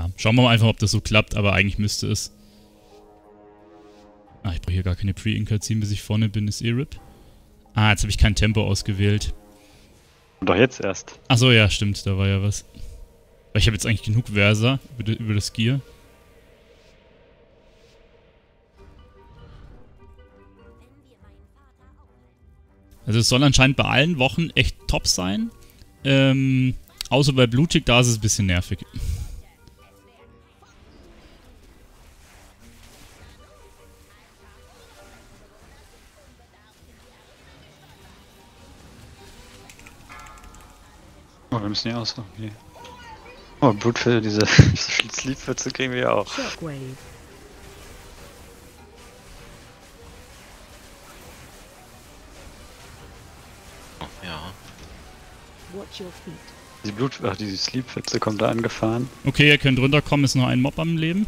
Ja, schauen wir mal einfach, ob das so klappt, aber eigentlich müsste es. Ah, ich brauche hier gar keine Pre-Inker ziehen, bis ich vorne bin, ist eh RIP. Ah, jetzt habe ich kein Tempo ausgewählt. Doch jetzt erst. Achso, ja, stimmt, da war ja was. Weil ich habe jetzt eigentlich genug Versa über, über das Gear. Also es soll anscheinend bei allen Wochen echt top sein. Ähm, außer bei Blutig, da ist es ein bisschen nervig. Müssen hier aussuchen. Hier. Oh, Blutfälle, diese Sleepwürze kriegen wir ja auch. Shockwave. Oh, ja. Watch your feet. Die Blut, ach, diese Sleepwürze kommt da angefahren. Okay, ihr könnt runterkommen, ist noch ein Mob am Leben.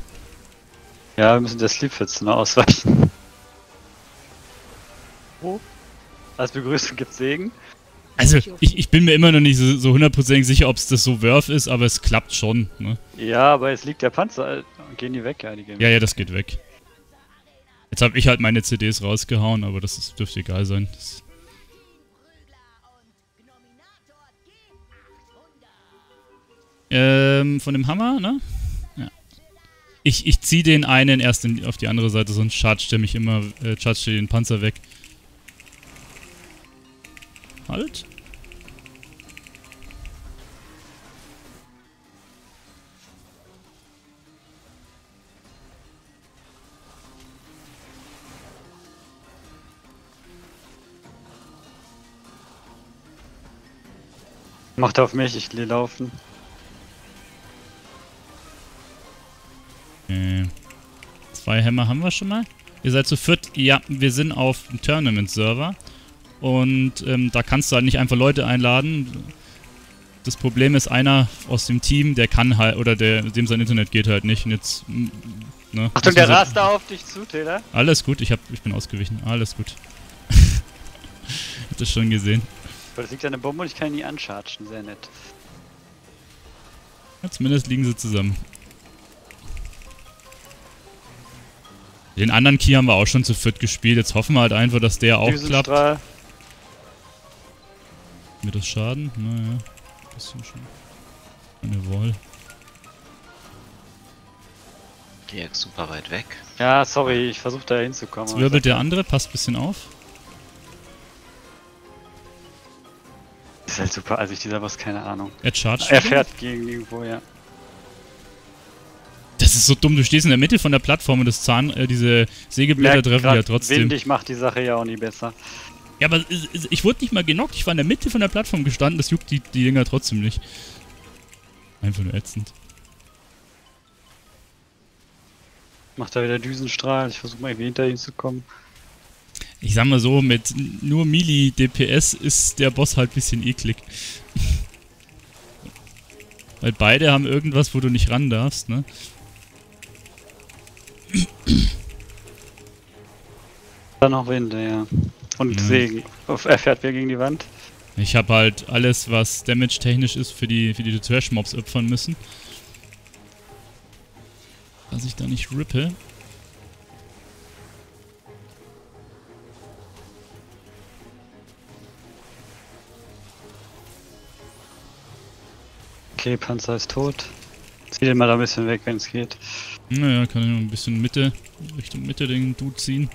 Ja, wir müssen der Sleepwürze noch ausweichen. Oh. Als Begrüßung gibt's Segen. Also, ich, ich bin mir immer noch nicht so so hundertprozentig sicher, ob es das so Worth ist, aber es klappt schon. Ne? Ja, aber jetzt liegt der Panzer. äh, Gehen die weg? Ja, die gehen Ja, ja, das geht weg. Jetzt habe ich halt meine CDs rausgehauen, aber das ist, dürfte egal sein. Das ähm, von dem Hammer, ne? Ja. Ich, ich ziehe den einen erst in, auf die andere Seite, sonst chargt der mich immer, äh, chargt der den Panzer weg. Halt. Macht auf mich, ich will laufen. Äh, zwei Hämmer haben wir schon mal. Ihr seid zu viert. Ja, wir sind auf dem Tournament-Server. Und ähm, da kannst du halt nicht einfach Leute einladen. Das Problem ist, einer aus dem Team, der kann halt, oder der, dem sein Internet geht halt nicht. Und jetzt, ne, Achtung, der rast da auf dich zu, Taylor. Alles gut, ich, hab, ich bin ausgewichen. Alles gut. Hab das schon gesehen. Weil es liegt an der Bombe und ich kann ihn nie anchargen. Sehr nett. Ja, zumindest liegen sie zusammen. Den anderen Key haben wir auch schon zu viert gespielt. Jetzt hoffen wir halt einfach, dass der auch klappt. Mir das Schaden? Naja, bisschen schon. Eine Wall. Dirk super weit weg. Ja, sorry, ich versuche da hinzukommen. Jetzt wirbelt der andere, passt ein bisschen auf. Ist halt super, also ich dieser Boss, keine Ahnung. Er chargt. Er fährt gegen irgendwo, ja. Das ist so dumm, du stehst in der Mitte von der Plattform und das Zahn, äh, diese Sägeblätter treffen ja trotzdem. Windig macht die Sache ja auch nie besser. Ja, aber ich wurde nicht mal genockt, ich war in der Mitte von der Plattform gestanden, das juckt die, die Dinger trotzdem nicht. Einfach nur ätzend. Macht da wieder Düsenstrahl, ich versuche mal irgendwie hinter ihn zu kommen. Ich sag mal so, mit nur Mili DPS ist der Boss halt ein bisschen eklig. Weil beide haben irgendwas, wo du nicht ran darfst, ne? Dann noch Winde, ja. Und. Segen. Auf- Er fährt wieder gegen die Wand. Ich habe halt alles, was damage-technisch ist, für die, für die Trash-Mobs opfern müssen. Dass ich da nicht rippe. Okay, Panzer ist tot. Zieh den mal da ein bisschen weg, wenn es geht. Naja, kann ich noch ein bisschen Mitte, Richtung Mitte den Dude ziehen.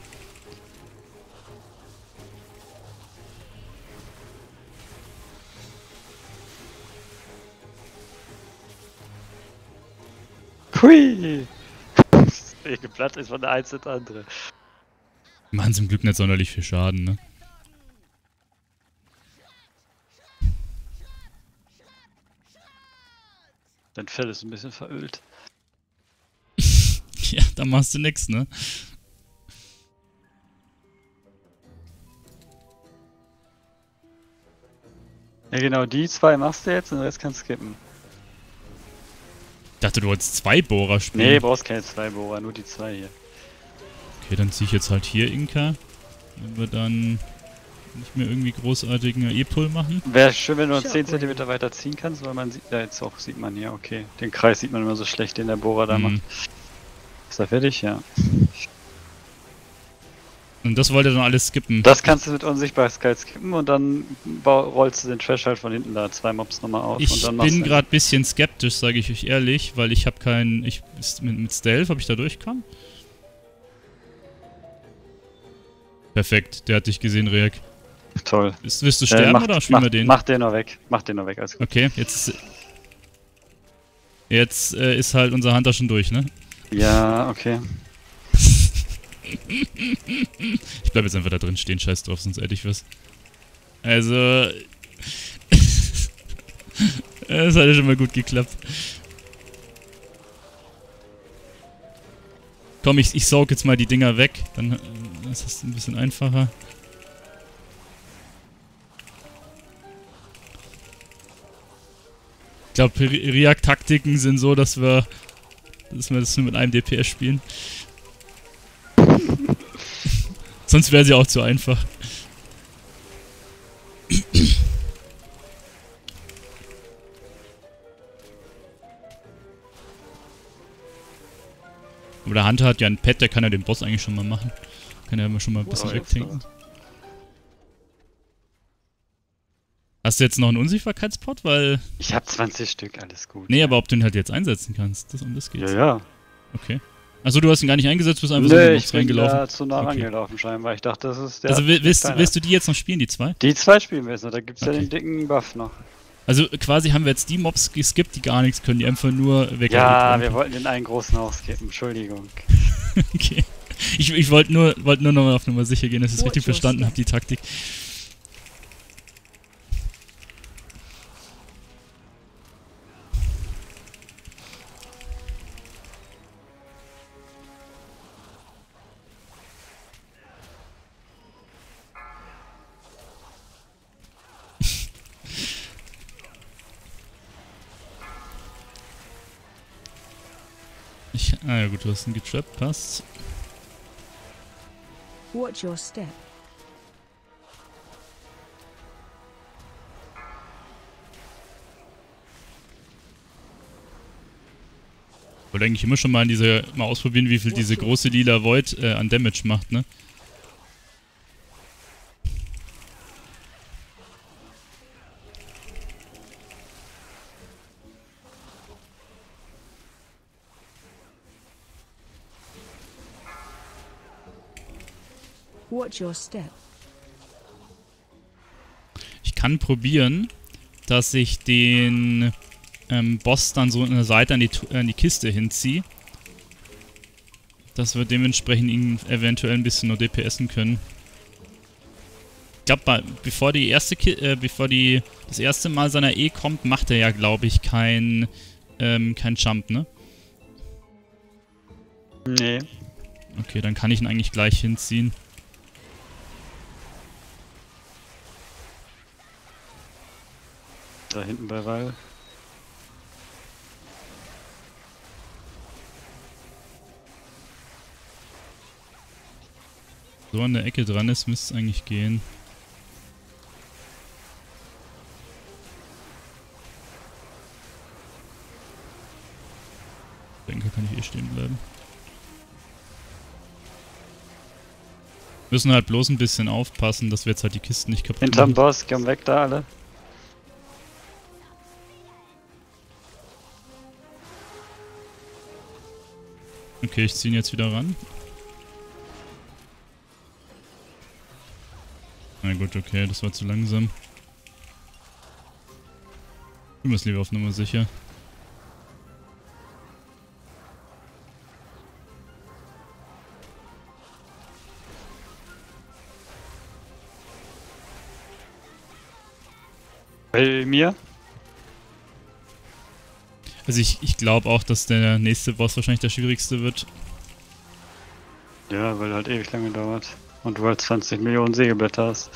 Hui! Das Wegeplatt ist von der einen ins andere. Machen zum Glück nicht sonderlich viel Schaden, ne? Dein Fell ist ein bisschen verölt. Ja, da machst du nix, ne? Ja genau, die zwei machst du jetzt und den Rest kannst du skippen. Ich dachte, du wolltest zwei Bohrer spielen. Nee, brauchst keine zwei Bohrer, nur die zwei hier. Okay, dann ziehe ich jetzt halt hier Inka. Wenn wir dann Nicht mehr irgendwie großartigen E-Pull machen. Wäre schön, wenn du noch Sure, 10 Brian. cm weiter ziehen kannst, weil man sieht, ja jetzt auch sieht man hier, okay. Den Kreis sieht man immer so schlecht, den der Bohrer da Mhm. macht. Ist er fertig? Ja. Und das wollte er dann alles skippen. Das kannst du mit Unsichtbarkeit skippen und dann rollst du den Trash halt von hinten da zwei Mobs nochmal auf Ich und dann machst bin gerade bisschen skeptisch, sage ich euch ehrlich, weil ich habe keinen. Ich mit, mit Stealth, ob ich da durchkomme? Perfekt, der hat dich gesehen, Reak. Toll. Ist, willst du Äh, sterben mach, oder spielen mach, wir den? Mach den noch weg. Mach den noch weg, alles gut. Okay, jetzt. ist- Jetzt äh, ist halt unser Hunter schon durch, ne? Ja, okay. Ich bleib jetzt einfach da drin stehen, scheiß drauf, sonst hätte ich was. Also. Es hat ja schon mal gut geklappt. Komm, ich, ich saug jetzt mal die Dinger weg, dann äh, ist das ein bisschen einfacher. Ich glaube, React-Taktiken sind so, dass wir, dass wir das nur mit einem DPS spielen. Sonst wäre sie auch zu einfach. Aber der Hunter hat ja ein Pet, der kann ja den Boss eigentlich schon mal machen. Kann ja schon mal ein bisschen jetzt wegtinken. Hast du jetzt noch einen Unsichtbarkeitspot? Weil. Ich hab 20 Stück, alles gut. Nee, aber ob du ihn halt jetzt einsetzen kannst. Das, um das geht's. Ja, ja. Okay. Achso, du hast ihn gar nicht eingesetzt, bist einfach so in Nee, ich Box bin reingelaufen. da zu nah Okay. rangelaufen scheinbar. Ich dachte, das ist der... also will- willst, willst du die jetzt noch spielen, die zwei? Die zwei spielen wir jetzt noch, da gibt's ja Okay. den dicken Buff noch. Also quasi haben wir jetzt die Mobs geskippt, die gar nichts können, die einfach nur weg. Ja, wir wollten den einen großen auskippen, Entschuldigung. Okay. Ich, ich wollte nur, wollt nur nochmal auf Nummer sicher gehen, dass ich es richtig verstanden habe, die Taktik. Du hast ihn getrappt, passt. Watch your step. Wollte eigentlich immer schon mal in diese, mal ausprobieren, wie viel diese große lila Void äh, an Damage macht, ne? Ich kann probieren, dass ich den ähm, Boss dann so in der Seite an die, an die Kiste hinziehe. Dass wir dementsprechend ihn eventuell ein bisschen nur DPSen können. Ich glaube, bevor die erste Ki äh, bevor die das erste Mal seiner E kommt, macht er ja, glaube ich, kein, ähm, kein Jump, ne? Nee. Okay, dann kann ich ihn eigentlich gleich hinziehen. Da hinten bei Val. So an der Ecke dran ist, müsste es eigentlich gehen. Ich denke, kann ich eh stehen bleiben. Müssen halt bloß ein bisschen aufpassen, dass wir jetzt halt die Kisten nicht kaputt Hinterm machen. Boss, komm weg da alle. Okay, ich ziehe ihn jetzt wieder ran. Na gut, okay, das war zu langsam. Wir müssen lieber auf Nummer sicher. Bei mir? Also ich, ich glaube auch, dass der nächste Boss wahrscheinlich der schwierigste wird. Ja, weil halt ewig lange dauert. Und du halt 20 Millionen Sägeblätter hast.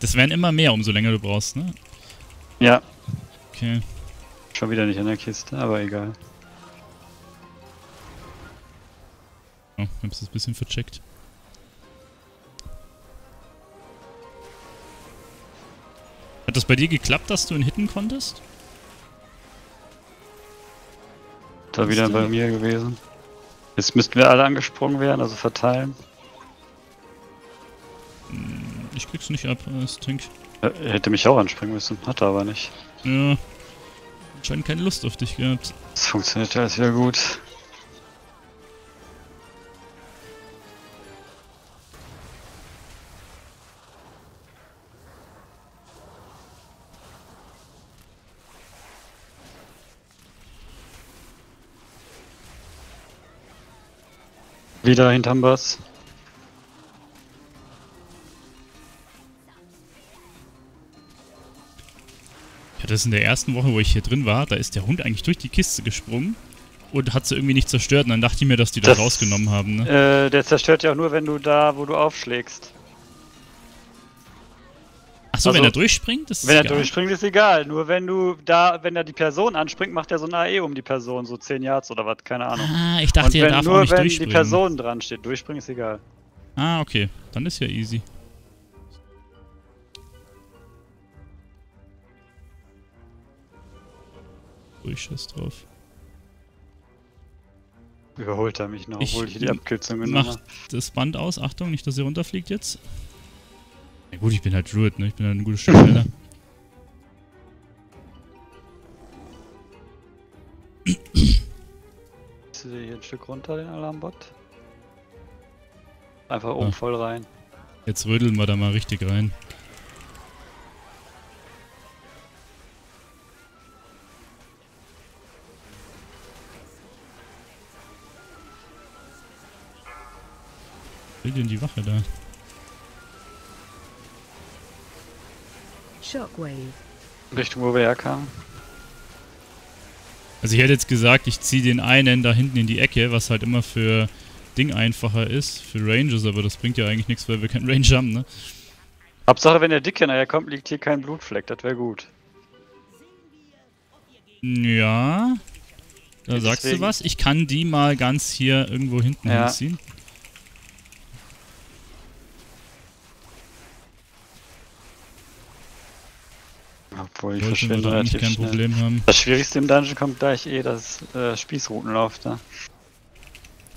Das werden immer mehr, umso länger du brauchst, ne? Ja, Okay. schon wieder nicht in der Kiste, aber egal. Oh, ich hab's das ein bisschen vercheckt. Hat das bei dir geklappt, dass du ihn hitten konntest? Da wieder bei mir gewesen. Jetzt müssten wir alle angesprungen werden, also verteilen. Ich krieg's nicht ab, das Tank. Er hätte mich auch anspringen müssen, hat er aber nicht. Ja. Anscheinend keine Lust auf dich gehabt. Das funktioniert ja alles wieder gut. Wieder hinterm Bass. Ich hatte das in der ersten Woche, wo ich hier drin war, da ist der Hund eigentlich durch die Kiste gesprungen und hat sie irgendwie nicht zerstört. Und dann dachte ich mir, dass die das, Das- rausgenommen haben, ne? Äh, der zerstört ja auch nur, wenn du da, wo du aufschlägst. Achso, wenn also, er durchspringt, ist Wenn er egal. durchspringt, ist egal. Nur wenn du da, wenn er die Person anspringt, macht er so ein AE um die Person, so 10 Yards oder was, keine Ahnung. Ah, ich dachte, Und er wenn, darf nur auch nicht wenn die durchspringen. Person dran steht, durchspringen ist egal. Ah, okay. Dann ist ja easy. Durchschuss drauf. Überholt er mich noch, Ich obwohl ich die Abkürzung genommen Mach habe. das Band aus. Achtung, nicht, dass er runterfliegt jetzt. Ja gut, ich bin halt Druid, ne? Ich bin halt ein gutes Stück schneller. Zieh dir hier ein Stück runter, den Alarmbot. Einfach oben Ah. voll rein. Jetzt rödeln wir da mal richtig rein. Will denn die Wache da? Shockwave. Richtung, wo wir herkamen. Also ich hätte jetzt gesagt, ich ziehe den einen da hinten in die Ecke, was halt immer für Ding einfacher ist, für Rangers, aber das bringt ja eigentlich nichts, weil wir keinen Range haben, ne? Hauptsache, wenn der Dicke nachher kommt, liegt hier kein Blutfleck, das wäre gut. Ja. Da Ja, sagst du deswegen. was. Ich kann die mal ganz hier irgendwo hinten Ja. hinziehen. Obwohl, ich verschwinde relativ kein schnell. Problem haben. Das Schwierigste im Dungeon kommt gleich eh das äh, Spießroutenlauf da.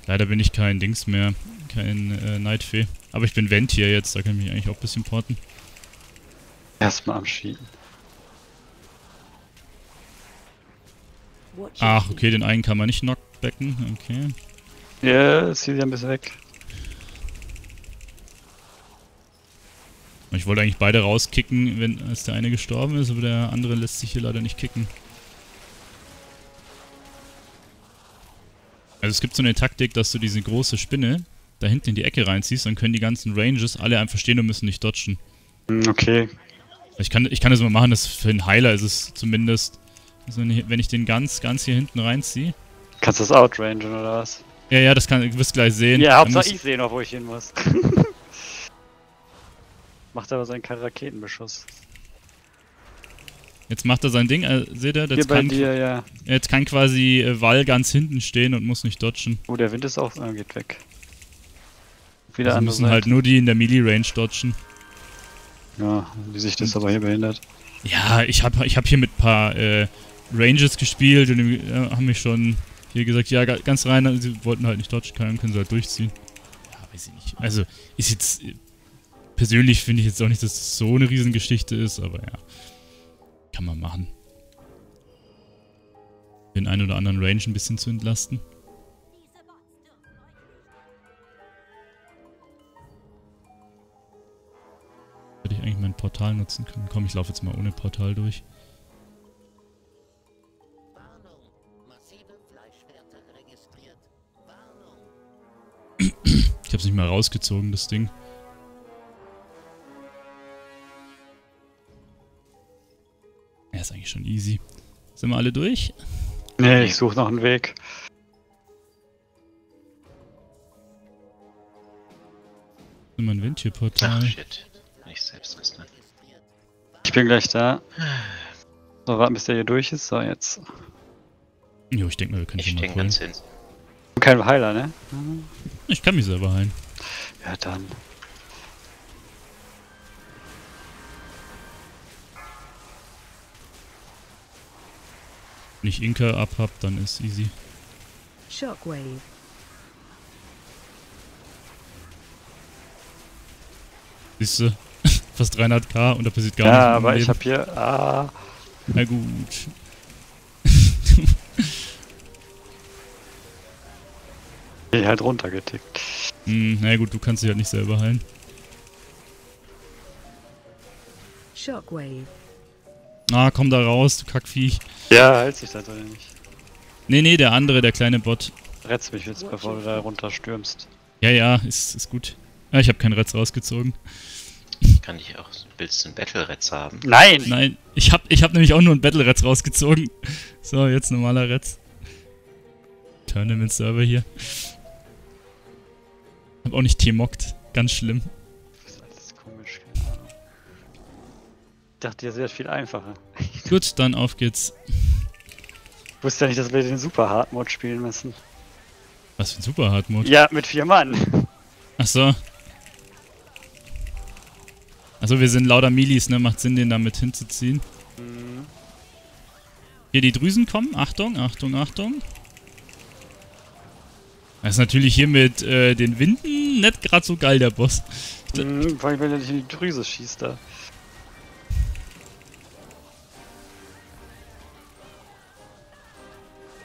Leider bin ich kein Dings mehr. Kein äh, Nightfee. Aber ich bin Ventier jetzt, da kann ich mich eigentlich auch ein bisschen porten. Erstmal am Schieben. Ach, okay, den einen kann man nicht knockbacken. Okay. Ja, zieh sie ein bisschen weg. Ich wollte eigentlich beide rauskicken, wenn als der eine gestorben ist, aber der andere lässt sich hier leider nicht kicken. Also es gibt so eine Taktik, dass du diese große Spinne da hinten in die Ecke reinziehst, dann können die ganzen Ranges alle einfach stehen und müssen nicht dodgen. Hm, Okay. Ich kann, ich kann das mal machen, das für einen Heiler ist es zumindest. Also wenn ich, den ganz, ganz hier hinten reinziehe. Kannst du das outrangen oder was? Ja, ja, das kann, du wirst gleich sehen. Ja, Hauptsache muss- ich sehe noch, wo ich hin muss. Macht aber seinen keinen Raketenbeschuss. Jetzt macht er sein Ding, äh, seht ihr? Jetzt kann, dir, ja. jetzt kann quasi äh, Wall ganz hinten stehen und muss nicht dodgen. Oh, der Wind ist auch, äh, geht weg. Wieder Also müssen Seite. halt nur die in der Melee-Range dodgen. Ja, die Sicht ist aber hier behindert. Ja, ich habe ich hab hier mit ein paar äh, Ranges gespielt und die, äh, haben mich schon hier gesagt, ja, ga- ganz rein, sie wollten halt nicht dodgen können, können sie halt durchziehen. Ja, weiß ich nicht. Also, ist jetzt. Persönlich finde ich jetzt auch nicht, dass das so eine Riesengeschichte ist, aber ja. Kann man machen. Den einen oder anderen Range ein bisschen zu entlasten. Hätte ich eigentlich mein Portal nutzen können. Komm, ich laufe jetzt mal ohne Portal durch. Ich hab's nicht mal rausgezogen, das Ding. Ist eigentlich schon easy. Sind wir alle durch? Nee, ich suche noch einen Weg. Sind wir ein Ach, Venture-Portal? shit. Ich selbst dran. Ich bin gleich da. So, warten bis der hier durch ist. So, jetzt. Jo, ich denke mal, wir können Ich schon mal stehe holen. ganz hin. Kein Heiler, ne? Ich kann mich selber heilen. Ja, dann. Wenn ich Inka abhab, dann ist easy. Shockwave. Siehst du? Fast 300k und da passiert gar Ja, nichts. im aber ich hab hier. Ah. Na gut. Bin halt runtergetickt. Hm, na gut, du kannst dich halt nicht selber heilen. Shockwave. Ah, komm da raus, du Kackviech. Ja, hält sich das oder nicht? Nee, nee, der andere, der kleine Bot. Retz mich jetzt, bevor du da runterstürmst. Ja, ja, ist, ist gut. Ja, ich habe keinen Retz rausgezogen. Kann ich auch. Willst du einen Battle-Retz haben? Nein! Nein, ich hab, ich hab nämlich auch nur einen Battle-Retz rausgezogen. So, jetzt normaler Retz. Tournament-Server hier. Hab auch nicht T-Mockt. Ganz schlimm. Dachte, das wäre viel einfacher. Gut, dann auf geht's. Ich wusste ja nicht, dass wir den Super Hard Mode spielen müssen. Was für ein super Hard Mode. Ja, mit vier Mann. Ach so. Also wir sind lauter Milis, ne? Macht Sinn, den damit hinzuziehen. Mhm. Hier die Drüsen kommen. Achtung, Achtung, Achtung. Das ist natürlich hier mit äh, den Winden nicht gerade so geil, der Boss. Mhm, Vor allem, wenn er dich in die Drüse schießt da.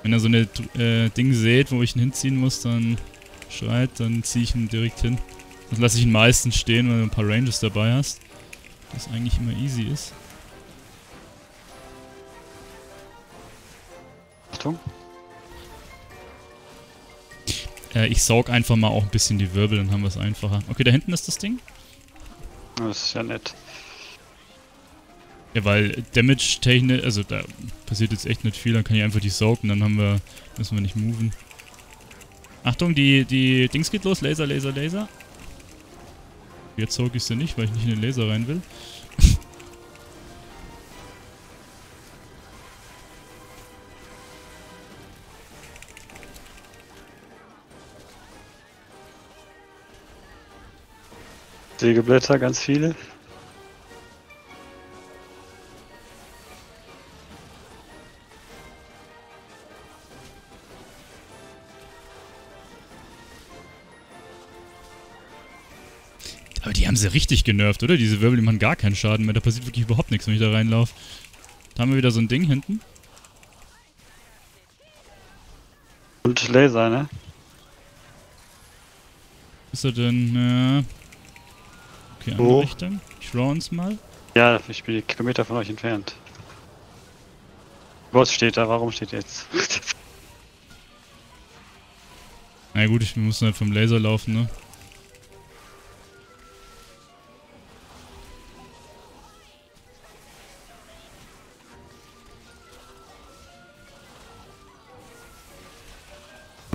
Wenn er so eine äh, Ding seht, wo ich ihn hinziehen muss, dann schreit, dann ziehe ich ihn direkt hin. Dann lasse ich ihn meistens stehen, wenn du ein paar Ranges dabei hast. Was eigentlich immer easy ist. Achtung. Äh, ich saug einfach mal auch ein bisschen die Wirbel, dann haben wir es einfacher. Okay, da hinten ist das Ding. Das ist ja nett. Ja, weil Damage-technisch, also da passiert jetzt echt nicht viel, dann kann ich einfach die saugen, dann haben wir, müssen wir nicht moven. Achtung, die, die Dings geht los, Laser, Laser, Laser. Jetzt saug ich sie nicht, weil ich nicht in den Laser rein will. Sägeblätter, ganz viele. Sie richtig genervt, oder? Diese Wirbel, die machen gar keinen Schaden mehr. Da passiert wirklich überhaupt nichts, wenn ich da reinlaufe. Da haben wir wieder so ein Ding hinten. Und Laser, ne? Ist er denn, äh... Okay, andere Wo? Richtung. Ich roll uns mal. Ja, ich bin Kilometer von euch entfernt. Boss steht da, warum steht jetzt? Na gut, ich, müssen halt vom Laser laufen, ne?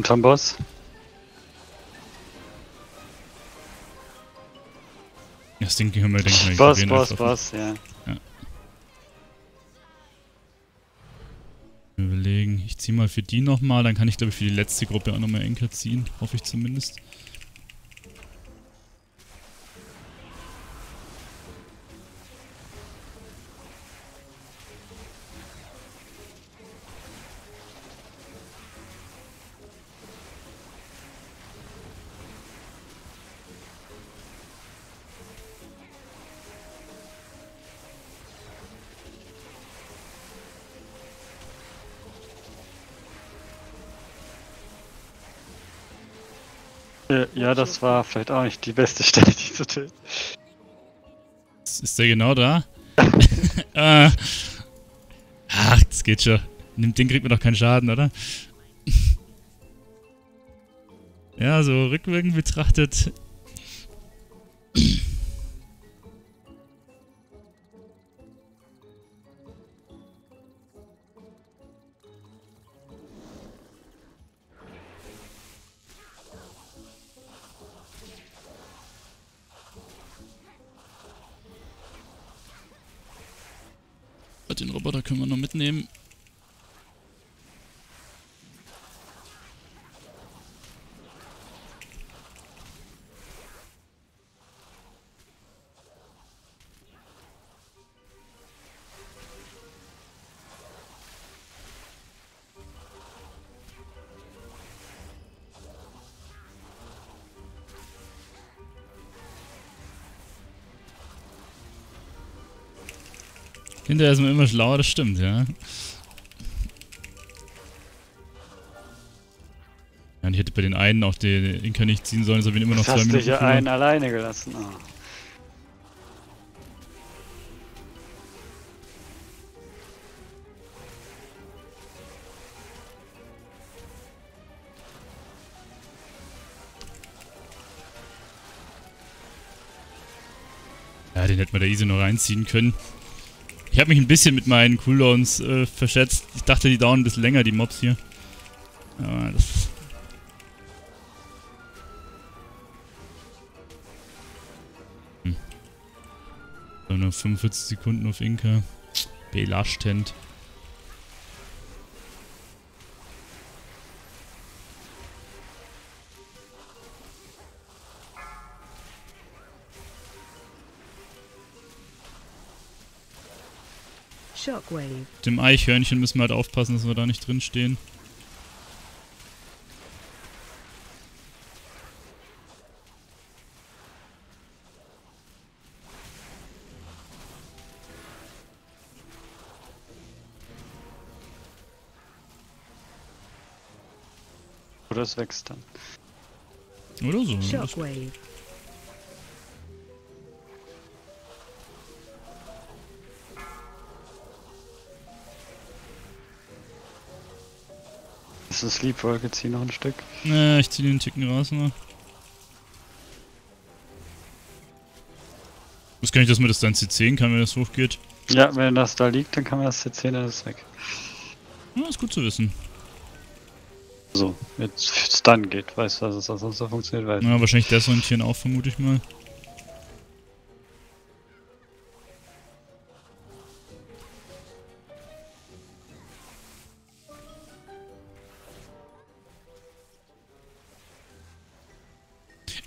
Unterm Boss? Das Ding können wir, denke ich, mal Boss, Boss. Boss, ja. Überlegen. Ich ziehe mal für die nochmal, dann kann ich glaube ich für die letzte Gruppe auch nochmal Enker ziehen. Hoffe ich zumindest. Äh, Ja, das war vielleicht auch nicht die beste Stelle, die zu töten. Ist, der genau da? äh. Ach, das geht schon. Dem Ding kriegt man doch keinen Schaden, oder? ja, so rückwirkend betrachtet. Den Roboter können wir noch mitnehmen. Hinterher ist man immer schlauer, das stimmt, ja. Ja, und ich hätte bei den einen auch den Inka nicht ziehen sollen, so wie immer noch Jetzt zwei Minuten. verloren. einen alleine gelassen. Oh. Ja, den hätte man da easy noch reinziehen können. Ich habe mich ein bisschen mit meinen Cooldowns äh, verschätzt. Ich dachte, die dauern ein bisschen länger, die Mobs hier. Aber das... Hm. So, nur 45 Sekunden auf Inka. Belastend. Dem Eichhörnchen müssen wir halt aufpassen, dass wir da nicht drin stehen. Oder es wächst dann. Oder so. Das- Shockwave. Das ist Sleepwolke, zieh noch ein Stück. Äh, ich zieh den Ticken raus noch. Was kann ich, dass man das dann C10 kann, wenn das hochgeht? Ja, wenn das da liegt, dann kann man das jetzt sehen, dann ist weg. Ja, ist gut zu wissen. So, jetzt Stun geht, weißt du, dass es sonst so funktioniert, weiß. Ja, wahrscheinlich desorientieren auch, vermute ich mal.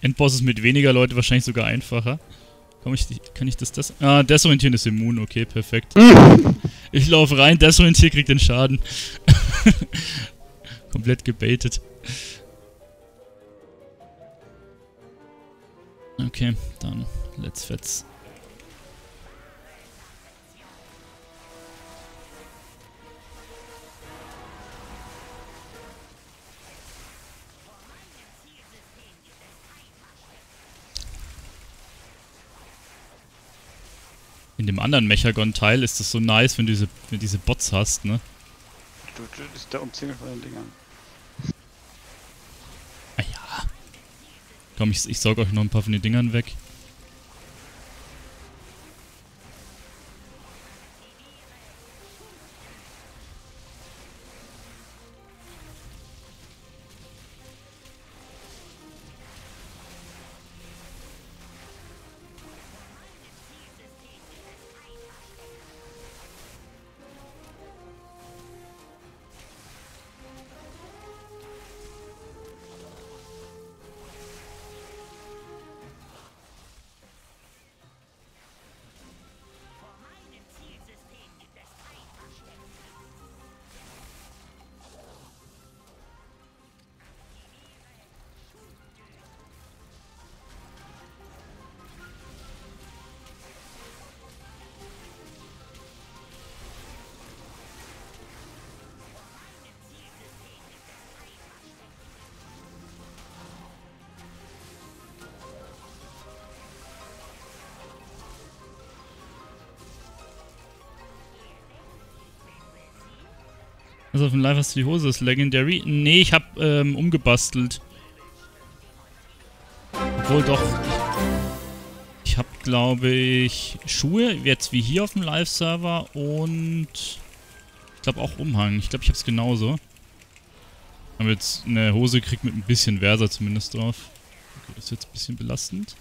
Endboss ist mit weniger Leute wahrscheinlich sogar einfacher. Komm ich, kann ich das des Ah, desorientieren ist immun, okay, perfekt. ich laufe rein, desorientieren kriegt den Schaden. Komplett gebaitet. Okay, dann let's fetz. In dem anderen Mechagon-Teil ist es so nice, wenn du diese, wenn diese Bots hast, ne? Du, du ist der umzingelt von den Dingern. Ah ja. Komm, ich, ich saug euch noch ein paar von den Dingern weg. Also auf dem Live hast du die Hose, ist Legendary. Nee, ich hab ähm, umgebastelt. Obwohl doch. Ich hab, glaube ich, Schuhe, jetzt wie hier auf dem Live-Server und ich glaube auch Umhang. Ich glaube, ich hab's genauso. Aber jetzt eine Hose kriegt mit ein bisschen Versa zumindest drauf. Okay, das ist jetzt ein bisschen belastend.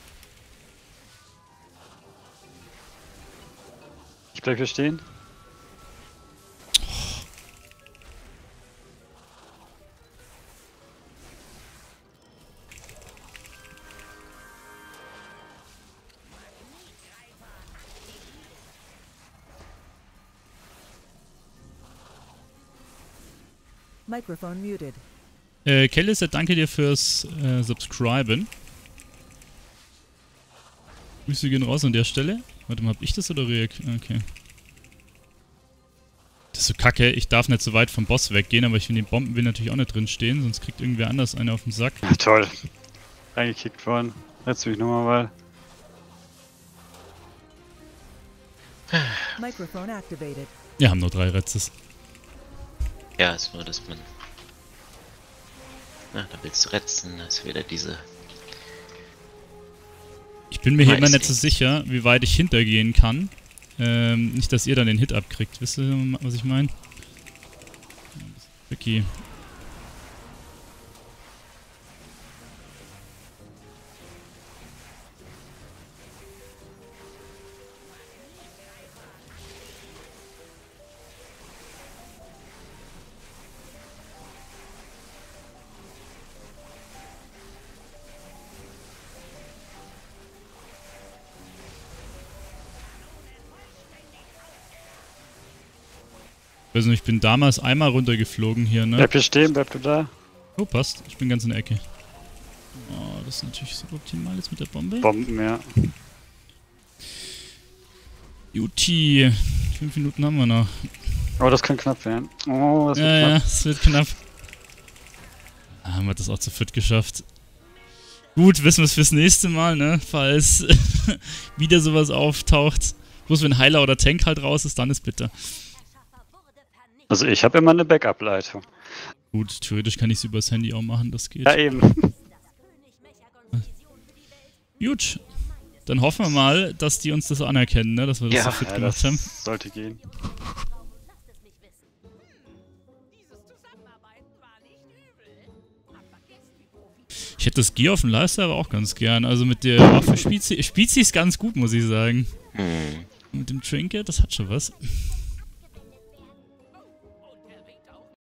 Ich bleib hier stehen. Microphone muted. Äh, Kellyset, danke dir fürs äh, Subscriben. Grüße gehen raus an der Stelle. Warte mal, hab ich das oder Reak? Okay. Das ist so kacke, ich darf nicht so weit vom Boss weggehen, aber ich will den Bomben will natürlich auch nicht drin stehen, sonst kriegt irgendwer anders eine auf den Sack. Ja, toll. Reingekickt worden. Jetzt will ich nochmal weil. Microphone activated. Wir haben nur drei Retzes. Ja, ist nur, dass man. Na, da willst du retzen, da ist wieder diese. Ich bin mir hier immer nicht so sicher, wie weit ich hintergehen kann. Ähm, nicht, dass ihr dann den Hit abkriegt. Wisst ihr, was ich meine? Tricky. Weiß nicht, ich bin damals einmal runtergeflogen hier, ne? Bleib hier stehen, bleib du da. Oh, passt. Ich bin ganz in der Ecke. Oh, das ist natürlich so optimal jetzt mit der Bombe. Bomben, ja. Juti. Fünf Minuten haben wir noch. Oh, das kann knapp werden. Oh, das wird Ja, ja, knapp. es wird knapp. Ah, haben wir das auch zu viert geschafft. Gut, wissen wir es fürs nächste Mal, ne? Falls wieder sowas auftaucht. Bloß wenn Heiler oder Tank halt raus ist, dann ist bitter. Also ich habe immer eine Backup-Leitung. Gut, theoretisch kann ich es übers Handy auch machen, das geht. Ja, eben. Gut. Dann hoffen wir mal, dass die uns das anerkennen, ne? Dass wir das Ja, so fit Ja, gemacht haben. sollte gehen. Ich hätte das Gear auf dem Lifestyle aber auch ganz gern. Also mit der Waffe spielt sie, spielt sie es ganz gut, muss ich sagen. Hm. Mit dem Trinket, das hat schon was.